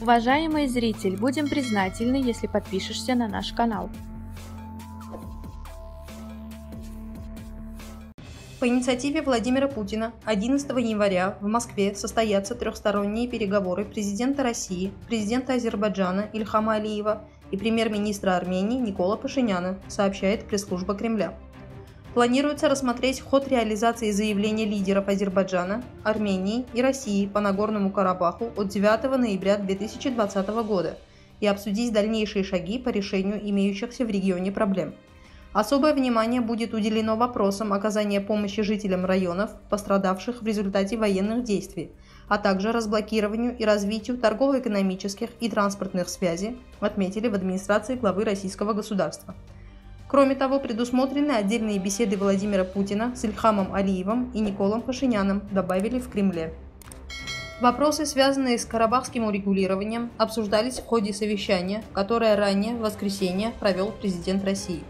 Уважаемый зритель, будем признательны, если подпишешься на наш канал. По инициативе Владимира Путина 11 января в Москве состоятся трехсторонние переговоры президента России, президента Азербайджана Ильхама Алиева и премьер-министра Армении Никола Пашиняна, сообщает пресс-служба Кремля. Планируется рассмотреть ход реализации заявления лидеров Азербайджана, Армении и России по Нагорному Карабаху от 9 ноября 2020 года и обсудить дальнейшие шаги по решению имеющихся в регионе проблем. Особое внимание будет уделено вопросам оказания помощи жителям районов, пострадавших в результате военных действий, а также разблокированию и развитию торгово-экономических и транспортных связей, отметили в администрации главы российского государства. Кроме того, предусмотрены отдельные беседы Владимира Путина с Ильхамом Алиевым и Николом Пашиняном, добавили в Кремле. Вопросы, связанные с карабахским урегулированием, обсуждались в ходе совещания, которое ранее, в воскресенье, провел президент России.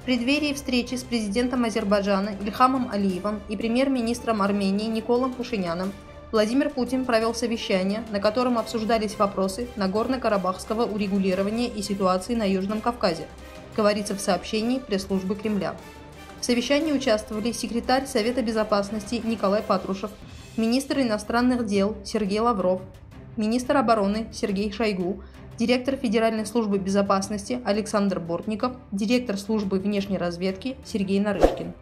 В преддверии встречи с президентом Азербайджана Ильхамом Алиевым и премьер-министром Армении Николом Пашиняном Владимир Путин провел совещание, на котором обсуждались вопросы Нагорно-Карабахского урегулирования и ситуации на Южном Кавказе, говорится в сообщении пресс-службы Кремля. В совещании участвовали секретарь Совета Безопасности Николай Патрушев, министр иностранных дел Сергей Лавров, министр обороны Сергей Шойгу, директор Федеральной службы безопасности Александр Бортников, директор службы внешней разведки Сергей Нарышкин.